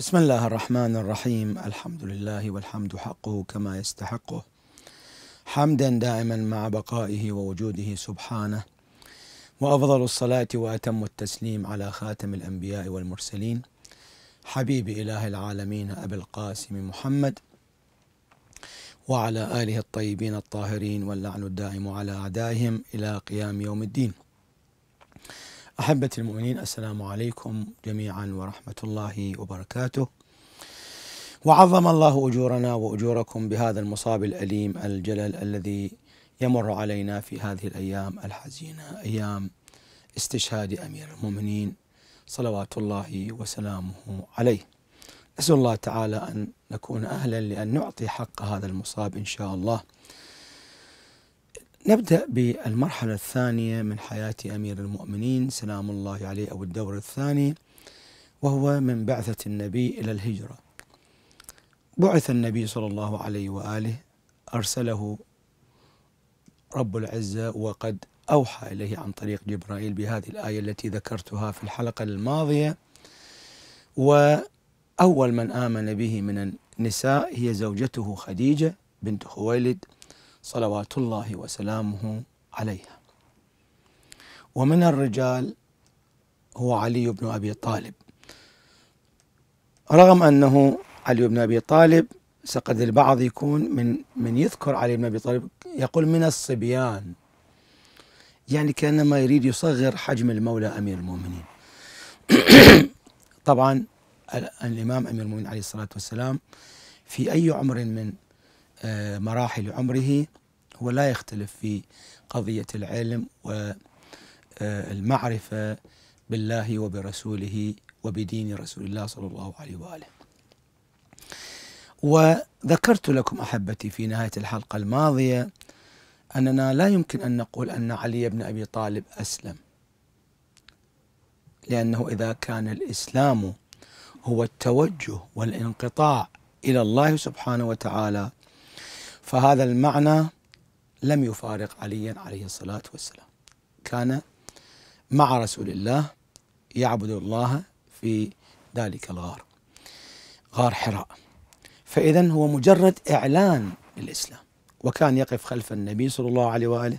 بسم الله الرحمن الرحيم الحمد لله والحمد حقه كما يستحقه حمدا دائما مع بقائه ووجوده سبحانه وافضل الصلاه واتم التسليم على خاتم الانبياء والمرسلين حبيب اله العالمين ابي القاسم محمد وعلى اله الطيبين الطاهرين واللعن الدائم على اعدائهم إلى قيام يوم الدين. أحبتي المؤمنين السلام عليكم جميعا ورحمة الله وبركاته. وعظم الله أجورنا وأجوركم بهذا المصاب الأليم الجلل الذي يمر علينا في هذه الأيام الحزينة أيام استشهاد أمير المؤمنين صلوات الله وسلامه عليه. نسأل الله تعالى أن نكون أهلا لأن نعطي حق هذا المصاب إن شاء الله. نبدأ بالمرحلة الثانية من حياة أمير المؤمنين سلام الله عليه أو الدور الثاني وهو من بعثة النبي إلى الهجرة. بعث النبي صلى الله عليه وآله أرسله رب العزة وقد أوحى إليه عن طريق جبرائيل بهذه الآية التي ذكرتها في الحلقة الماضية وأول من آمن به من النساء هي زوجته خديجة بنت خويلد صلوات الله وسلامه عليها. ومن الرجال هو علي بن أبي طالب. رغم أنه علي بن أبي طالب قد البعض يكون من من يذكر علي بن أبي طالب يقول من الصبيان يعني كأنما يريد يصغر حجم المولى أمير المؤمنين. طبعا الإمام أمير المؤمنين عليه الصلاة والسلام في أي عمر من مراحل عمره هو لا يختلف في قضية العلم والمعرفه بالله وبرسوله وبدين رسول الله صلى الله عليه وآله. وذكرت لكم أحبتي في نهاية الحلقة الماضية أننا لا يمكن أن نقول أن علي بن أبي طالب أسلم. لأنه إذا كان الإسلام هو التوجه والانقطاع إلى الله سبحانه وتعالى فهذا المعنى لم يفارق عليا عليه الصلاة والسلام. كان مع رسول الله يعبد الله في ذلك الغار. غار حراء. فاذا هو مجرد إعلان للإسلام. وكان يقف خلف النبي صلى الله عليه وآله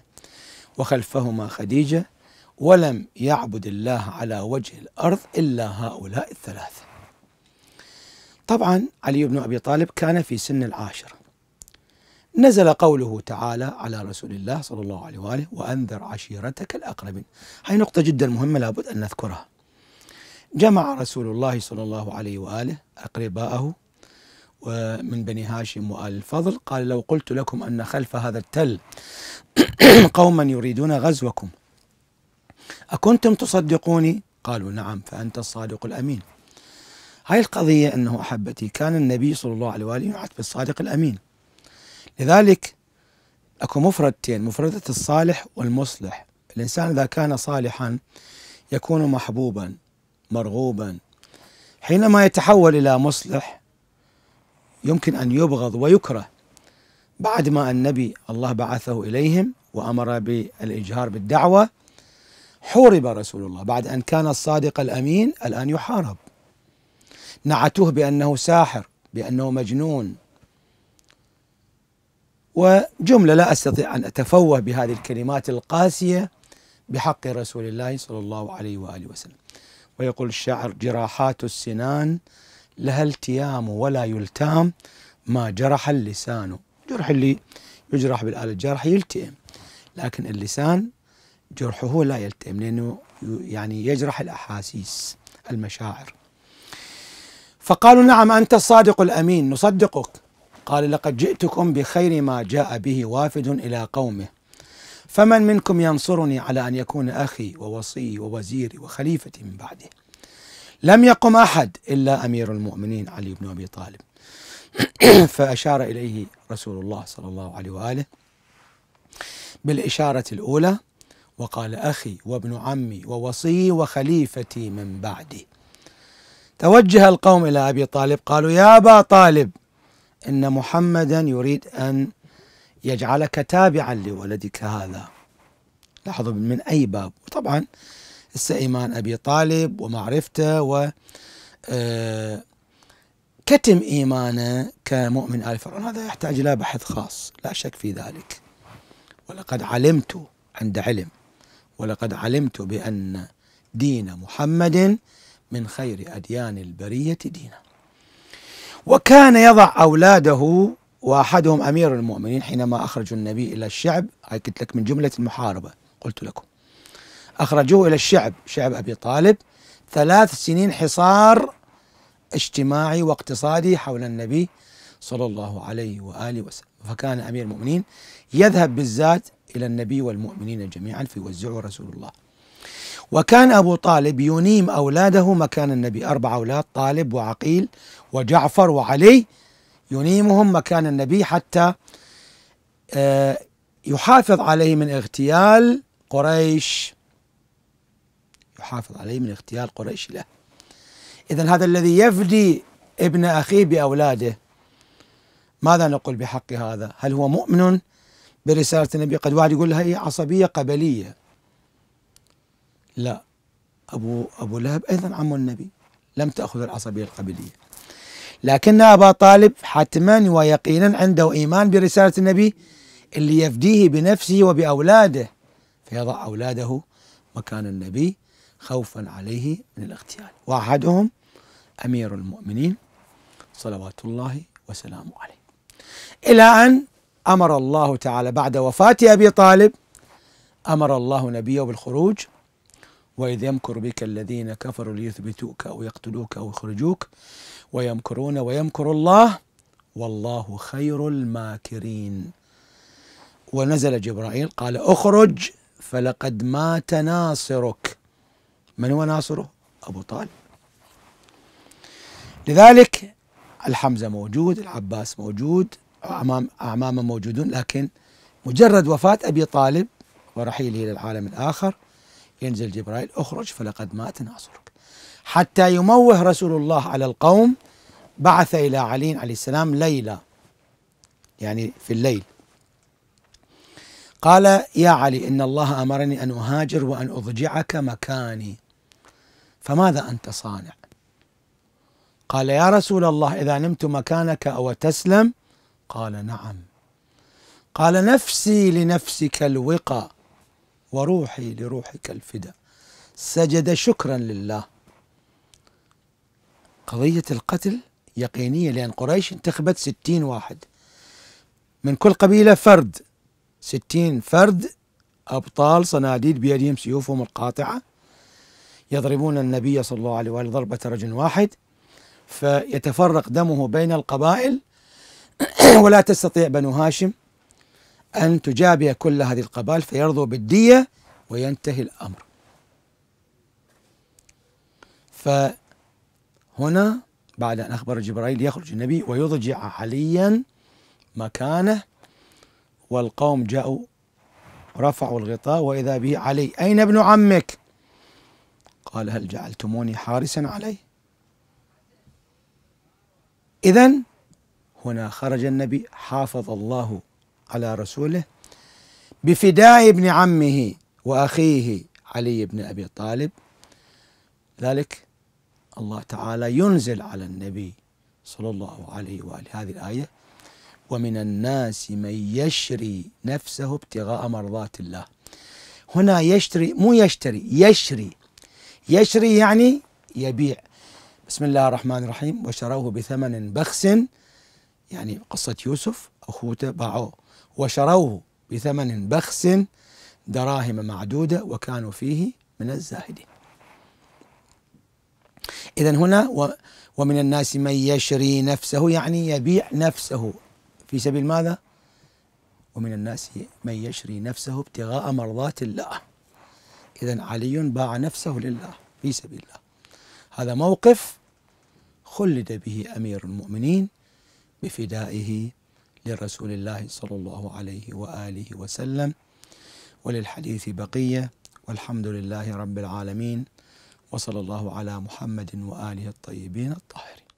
وخلفهما خديجة ولم يعبد الله على وجه الأرض إلا هؤلاء الثلاثة. طبعا علي بن أبي طالب كان في سن العاشره. نزل قوله تعالى على رسول الله صلى الله عليه وآله وأنذر عشيرتك الأقربين. هاي نقطة جدا مهمة لابد أن نذكرها. جمع رسول الله صلى الله عليه وآله أقرباءه ومن بني هاشم وآل الفضل قال لو قلت لكم أن خلف هذا التل قوما يريدون غزوكم أكنتم تصدقوني قالوا نعم فأنت الصادق الأمين هاي القضية أنه أحبتي كان النبي صلى الله عليه وآله يعد بالصادق الأمين لذلك أكو مفردتين مفردة الصالح والمصلح. الإنسان إذا كان صالحا يكون محبوبا مرغوبا. حينما يتحول إلى مصلح يمكن أن يبغض ويكره. بعد ما النبي الله بعثه إليهم وأمر بالإجهار بالدعوة حورب رسول الله. بعد أن كان الصادق الأمين الآن يحارب. نعتوه بأنه ساحر بأنه مجنون. وجملة لا أستطيع أن أتفوه بهذه الكلمات القاسية بحق رسول الله صلى الله عليه وآله وسلم. ويقول الشاعر جراحات السنان لها التيام ولا يلتام ما جرح اللسان. جرح اللي يجرح بالآلة الجرح يلتئم لكن اللسان جرحه لا يلتئم لأنه يعني يجرح الأحاسيس المشاعر. فقالوا نعم أنت الصادق الأمين نصدقك. قال لقد جئتكم بخير ما جاء به وافد إلى قومه. فمن منكم ينصرني على أن يكون أخي ووصي ووزيري وخليفتي من بعده؟ لم يقم أحد إلا أمير المؤمنين علي بن أبي طالب. فأشار إليه رسول الله صلى الله عليه وآله بالإشارة الأولى وقال أخي وابن عمي ووصي وخليفتي من بعدي توجه القوم إلى أبي طالب قالوا يا أبا طالب إن محمدا يريد أن يجعلك تابعا لولدك هذا. لاحظوا من أي باب؟ وطبعا هسه ايمان أبي طالب ومعرفته و كتم إيمانه كمؤمن آل فرعون. هذا يحتاج إلى بحث خاص لا شك في ذلك. ولقد علمت عند علم ولقد علمت بأن دين محمد من خير أديان البرية دينا. وكان يضع أولاده وأحدهم أمير المؤمنين حينما أخرجوا النبي إلى الشعب. هاي قلت لك من جملة المحاربة قلت لكم. أخرجوه إلى الشعب شعب أبي طالب. ثلاث سنين حصار اجتماعي واقتصادي حول النبي صلى الله عليه وآله وسلم. فكان أمير المؤمنين يذهب بالذات إلى النبي والمؤمنين جميعا فيوزعه رسول الله. وكان أبو طالب ينيم أولاده مكان النبي. أربع أولاد طالب وعقيل وجعفر وعلي ينيمهم مكان النبي حتى آه، يحافظ عليه من اغتيال قريش. يحافظ عليه من اغتيال قريش له. إذا هذا الذي يفدي ابن أخيه بأولاده. ماذا نقول بحق هذا؟ هل هو مؤمن؟ برسالة النبي قد واحد يقول هي عصبية قبلية. لا. أبو أبو لهب أيضا عم النبي. لم تأخذ العصبية القبلية لكن أبا طالب حتما ويقينا عنده إيمان برسالة النبي اللي يفديه بنفسه وبأولاده فيضع أولاده مكان النبي خوفا عليه من الاغتيال. وأحدهم أمير المؤمنين صلوات الله وسلامه عليه. إلى أن أمر الله تعالى بعد وفاة أبي طالب أمر الله نبيه بالخروج وإذ يمكر بك الذين كفروا ليثبتوك أو يقتلوك أو يخرجوك ويمكرون ويمكر الله والله خير الماكرين. ونزل جبرائيل قال اخرج فلقد مات ناصرك. من هو ناصره أبو طالب. لذلك الحمزة موجود العباس موجود أعمام أعمامه موجودون لكن مجرد وفاة أبي طالب ورحيله إلى العالم الآخر ينزل جبرائيل اخرج فلقد مات ناصرك. حتى يموه رسول الله على القوم بعث إلى علي عليه السلام ليلة يعني في الليل. قال يا علي إن الله أمرني أن أهاجر وأن أضجعك مكاني. فماذا أنت صانع؟ قال يا رسول الله إذا نمت مكانك أو تسلم؟ قال نعم. قال نفسي لنفسك الوقى. وروحي لروحك الفدا سجد شكرا لله. قضية القتل يقينية لأن قريش انتخبت ستين واحد. من كل قبيلة فرد. ستين فرد أبطال صناديد بيدهم سيوفهم القاطعة. يضربون النبي صلى الله عليه وآله ضربة رجل واحد. فيتفرق دمه بين القبائل. ولا تستطيع بنو هاشم أن تجابه كل هذه القبائل فيرضوا بالدية وينتهي الأمر. فهنا بعد أن أخبر جبرائيل يخرج النبي ويضجع عليا مكانه والقوم جاءوا رفعوا الغطاء وإذا به علي أين ابن عمك؟ قال هل جعلتموني حارسا عليه إذا هنا خرج النبي حافظ الله على رسوله بفداء ابن عمه وأخيه علي بن أبي طالب. ذلك الله تعالى ينزل على النبي صلى الله عليه وآله. هذه الآية ومن الناس من يشري نفسه ابتغاء مرضات الله. هنا يشتري مو يشتري يشري. يشري يعني يبيع. بسم الله الرحمن الرحيم. وشروه بثمن بخس يعني قصة يوسف أخوته باعوه. وشروه بثمن بخس دراهم معدودة وكانوا فيه من الزاهدين. إذا هنا ومن الناس من يشري نفسه يعني يبيع نفسه. في سبيل ماذا؟ ومن الناس من يشري نفسه ابتغاء مرضات الله. إذا علي باع نفسه لله في سبيل الله. هذا موقف خلد به أمير المؤمنين بفدائه لرسول الله صلى الله عليه وآله وسلم. وللحديث بقية. والحمد لله رب العالمين. وصلى الله على محمد وآله الطيبين الطاهرين.